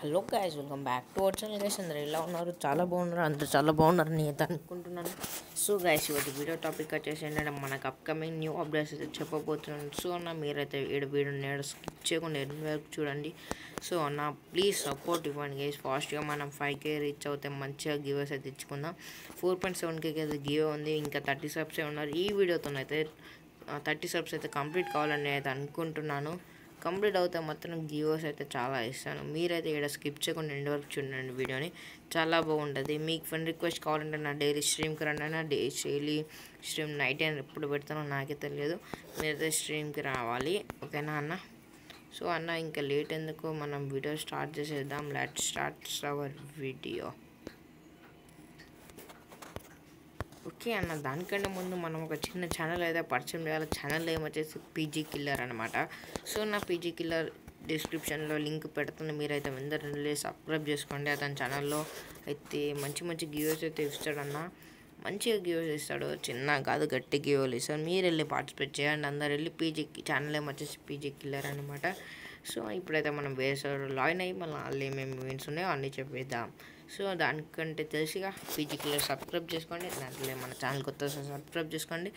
Hello guys welcome back to our channel guys అందరు ఎలా ఉన్నారు? చాలా బాగున్నారు. అందరు చాలా బాగున్నారు నేను అయితే అనుకుంటున్నాను. సో గైస్ ఇవాటి వీడియో టాపిక్ వచ్చేసి ఏంటంటే మనకు అప్కమింగ్ న్యూ అప్డేట్స్ అయితే చెప్పబోతున్నాను. సో అన్న మీరైతే ఏడు వీడియో నేడు స్కిప్ చేయకుండా ఎన్ని వరకు చూడండి. సో అన్న ప్లీజ్ సపోర్ట్ ఇవ్వండి గైస్ ఫాస్ట్గా మనం ఫైవ్ కే రీచ్ అవుతే మంచిగా గివర్స్ అయితే ఇచ్చుకుందాం ఫోర్ పాయింట్ సెవెన్ కేకి అయితే గివ్ ఉంది. ఇంకా థర్టీ సబ్స్ ఉన్నారు. ఈ వీడియోతోనైతే థర్టీ సబ్స్ అయితే కంప్లీట్ కావాలని అయితే అనుకుంటున్నాను. కంప్లీట్ అవుతే మాత్రం గివర్స్ అయితే చాలా ఇస్తాను. మీరైతే ఇక్కడ స్కిప్ చేయకుండా ఎండ్ వరకు చూడండి వీడియోని. చాలా బాగుంటుంది. మీకు ఫ్రెండ్ రిక్వెస్ట్ కావాలంటే నా డైలీ స్ట్రీమ్కి రండి నా డైలీ స్ట్రీమ్ నైట్ అండ్ ఎప్పుడు పెడతానో నాకే తెలియదు. మీరైతే స్ట్రీమ్కి రావాలి. ఓకేనా అన్న? సో అన్న ఇంకా లేట్ ఎందుకు? మనం వీడియో స్టార్ట్ చేసేద్దాం. Let start our video okay అన్న. దానికంటే ముందు మనం ఒక చిన్న ఛానల్ అయితే పరిచయం చేయాలి. ఛానల్ ఏమొచ్చేసి పీజీ కిల్లర్ అనమాట సో నా పీజీ కిల్లర్ డిస్క్రిప్షన్లో లింక్ పెడుతుంది మీరైతే అందరూ వెళ్ళి సబ్స్క్రైబ్ చేసుకోండి. అతని ఛానల్లో అయితే మంచి మంచి గియోస్ అయితే ఇస్తాడన్న మంచిగా గియోస్ ఇస్తాడు. చిన్న కాదు గట్టి గియోలు ఇస్తాడు మీరు వెళ్ళి పార్టిసిపేట్ చేయండి. అందరు వెళ్ళి పీజీ ఛానల్ ఏమొచ్చేసి పీజీ కిల్లర్ అనమాట సో ఇప్పుడైతే మనం వేరే లాయిన్ అయ్యి మళ్ళీ వాళ్ళు ఏమేమి ఈవెంట్స్ ఉన్నాయో అన్నీ చెప్పేద్దాం. సో దానికంటే తెలిసిగా పీజీ సబ్స్క్రైబ్ చేసుకోండి దాంట్లో మన ఛానల్ కొత్త సబ్స్క్రైబ్ చేసుకోండి.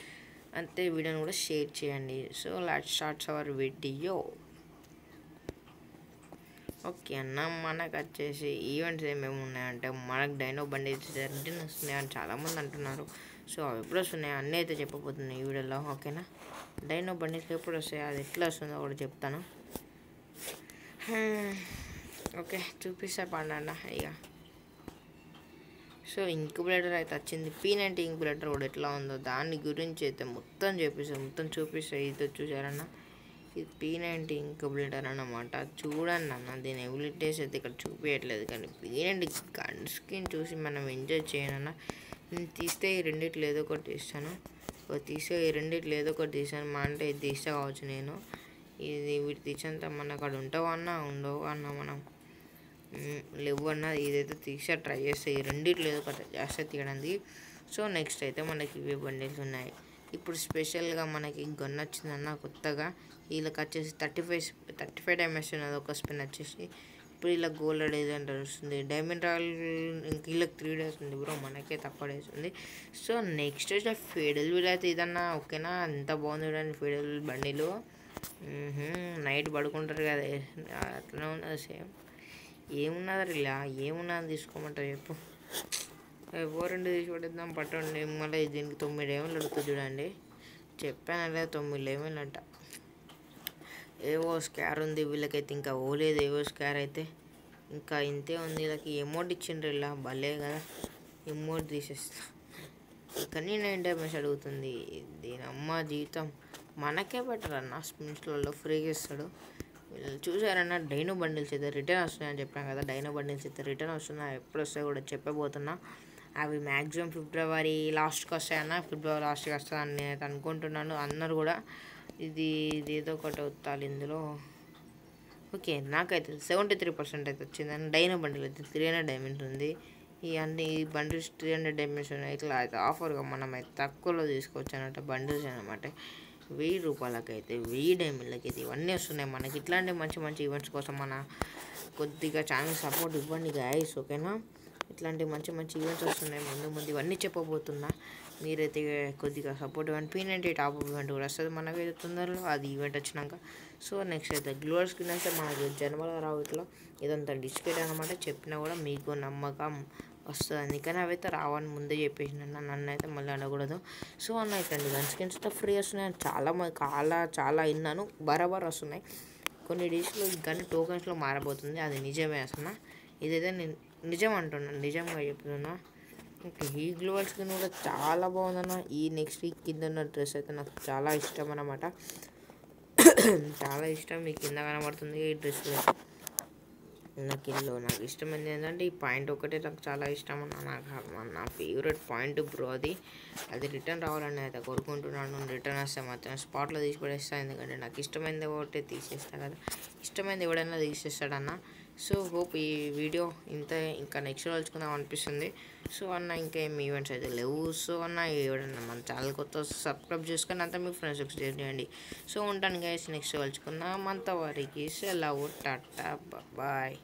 అంతే వీడియోని కూడా షేర్ చేయండి. So let's start our video. Okay అన్న మనకు వచ్చేసి ఈవెంట్స్ ఏమేమి ఉన్నాయంటే మనకు డైనో బండి రిటర్న్ వస్తున్నాయని చాలామంది అంటున్నారు. సో అవి ఎప్పుడు వస్తున్నాయి అన్నీ అయితే చెప్పబోతున్నాయి ఈ వీడియోలో ఓకేనా? డైనో బండికి ఎప్పుడు వస్తాయి అది ఎట్లా వస్తుందో కూడా చెప్తాను. Hmm. ఓకే చూపిస్తా పండన్న ఇక. సో ఇంక్యుబులేటర్ అయితే వచ్చింది. పీ నైంటీ ఇంక్యుబులేటర్ కూడా ఎట్లా ఉందో దాని గురించి అయితే మొత్తం చూపిస్తాను మొత్తం చూపిస్తాయి ఇది చూసారన్న? ఇది పీ నైంటీ ఇంక్యుబులేటర్ అన్నమాట. చూడండి అన్న దీని ఎబిలిటీస్ అయితే ఇక్కడ చూపించట్లేదు కానీ పీ గన్ స్కిన్ చూసి మనం ఎంజాయ్ చేయనన్న. నేను తీస్తే ఈ రెండిట్లు ఏదో ఒకటి తీస్తాను. తీస్తే ఈ రెండిట్లు ఏదో ఒకటి తీసాను మా అంటే ఇది తీస్తే కావచ్చు నేను. ఇది వీటి తీసేంత మన అక్కడ ఉంటావా అన్నా? ఉండవు అన్న మనం. లేవు అన్న ఇదైతే తీసా ట్రై చేస్తే ఈ రెండిట్లో ఏదో ఒకటి చేస్తే తీయడానికి. సో నెక్స్ట్ అయితే మనకి ఇవి బండిల్స్ ఉన్నాయి. ఇప్పుడు స్పెషల్గా మనకి గన్ వచ్చిందన్న కొత్తగా వీళ్ళకి వచ్చేసి thirty five thirty five diamonds ఉన్నది ఒక స్పిన్ వచ్చేసి. ఇప్పుడు ఇలా గోల్డ్ డేస్ అంటారు వస్తుంది డైమండ్ రాయల్ ఇంక వీళ్ళకి త్రీ డేస్ ఉంది బ్రో మనకే తక్కువ డేస్ ఉంది. సో నెక్స్ట్ వచ్చి ఫెడల్ వీల్ అయితే ఇదన్నా ఓకేనా? ఎంత బాగుంది చూడండి ఫెడల్ బండిలు. నైట్ పడుకుంటారు కదా. అట్లనే ఉన్నది సేమ్. ఏమున్నది ఇలా? ఏమున్నది తీసుకోమంటారు చెప్పు. ఓ రెండు తీసి పడేద్దాం పట్టండి. మళ్ళీ దీనికి తొమ్మిది ఏమైనా అడుగుతుంది చూడండి. చెప్పాను లేదా తొమ్మిది లెవెల్ అంట. ఏవో స్కార్ ఉంది వీళ్ళకైతే ఇంకా ఓలేదు ఏవో స్కార్ అయితే ఇంకా ఇంతే ఉంది. వీళ్ళకి ఎమౌంట్ ఇచ్చిండ్రు ఇలా. భలే కదా. ఎమౌంట్ తీసేస్తా. కానీ నైన్ డ్యామేజ్ అడుగుతుంది. దీని అమ్మ జీవితం. మనకే బెటర్ అన్న. స్పిన్స్లలో ఫ్రీగా ఇస్తాడు. వీళ్ళు చూసారన్న డైనో బండిల్స్ అయితే రిటర్న్ వస్తున్నాయని చెప్పాను కదా డైనో బండిల్స్ అయితే రిటర్న్ వస్తున్నాయి ఎప్పుడు వస్తాయో కూడా చెప్పబోతున్నా. అవి మ్యాక్సిమం ఫిబ్రవరి లాస్ట్కి వస్తాయన్న ఫిబ్రవరి లాస్ట్కి వస్తాయని నేను అనుకుంటున్నాను. అందరు కూడా ఇది ఇది ఏదో ఒకటి వస్తాలి ఇందులో. ఓకే నాకైతే సెవెంటీ త్రీ పర్సెంట్ అయితే వచ్చిందని డైనో బండిల్ అయితే త్రీ హండ్రెడ్ డైమండ్స్ ఉంది. ఈ అన్ని బండిల్స్ త్రీ హండ్రెడ్ డైమండ్స్ ఉన్నాయి. ఇట్లా అయితే ఆఫర్గా మనం అయితే తక్కువలో తీసుకోవచ్చు అన్నట్టు బండిల్స్ అనమాట వెయ్యి రూపాయలకైతే వెయ్యి డైమండ్లకి అయితే ఇవన్నీ వస్తున్నాయి మనకి. ఇట్లాంటి మంచి మంచి ఈవెంట్స్ కోసం మన కొద్దిగా ఛానల్ సపోర్ట్ ఇవ్వండి గాయస్ ఓకేనా ఇట్లాంటి మంచి మంచి ఈవెంట్స్ వస్తున్నాయి ముందు ముందు ఇవన్నీ చెప్పబోతున్నా. మీరైతే కొద్దిగా సపోర్ట్ ఇవ్వండి. పీనంటే టాప్ ఈవెంట్ కూడా వస్తుంది మనకి తొందరలో అది ఈవెంట్ వచ్చినాక. సో నెక్స్ట్ అయితే గ్లోవర్ స్క్రీన్ అయితే మనకి జనవరి రావు ఇట్లా ఇదంతా డిస్ప్లే అనమాట. చెప్పినా కూడా మీకు నమ్మకం. వస్తుంది అందుకని అవైతే రావని ముందే చెప్పేసిన నన్ను అయితే మళ్ళీ అనకూడదు సో అన్న ఇట్లాంటి గన్ స్కిన్స్ అయితే ఫ్రీ వస్తున్నాయి. చాలా చాలా చాలా విన్నాను. బరాబర్ వస్తున్నాయి. కొన్ని డేస్లో గన్ టోకెన్స్లో మారబోతుంది. అది నిజమే అసలు ఇదైతే నేను నిజం అంటున్నాను నిజంగా చెప్తున్నా. ఇంకా ఈ గ్లోవల్ స్కిన్ కూడా చాలా బాగుందన్న. ఈ నెక్స్ట్ వీక్ కింద ఉన్న డ్రెస్ అయితే నాకు చాలా ఇష్టం అన్నమాట. చాలా ఇష్టం. మీ కింద కనబడుతుంది ఈ డ్రెస్ నాకు ఇందులో నాకు ఇష్టమైంది ఏంటంటే ఈ పాయింట్ ఒకటే నాకు చాలా ఇష్టం అన్న నాకు నా ఫేవరెట్ పాయింట్ బ్రో అది. అది రిటర్న్ రావాలని అయితే కోరుకుంటున్నాను. రిటర్న్ వస్తే మాత్రం స్పాట్లో తీసి పడేస్తాను ఎందుకంటే నాకు ఇష్టమైనది ఒకటే తీసేస్తా కదా. ఇష్టమైనది ఎవడైనా తీసేస్తాడన్న. సో హోప్ ఈ వీడియో ఇంత ఇంకా నెక్స్ట్ కలుసుకుందాం అనిపిస్తుంది. సో అన్న ఇంకా ఈవెంట్స్ అయితే లేవు. సో అన్న ఎవడన్నా మన ఛానల్ కొత్త సబ్స్క్రైబ్ చేసుకుని అంతా మీ ఫ్రెండ్స్కి షేర్ చేయండి. సో ఉంటాను గైస్ నెక్స్ట్ కలుసుకుందాం. అంతవరకు సెలవు టాటా బాయ్.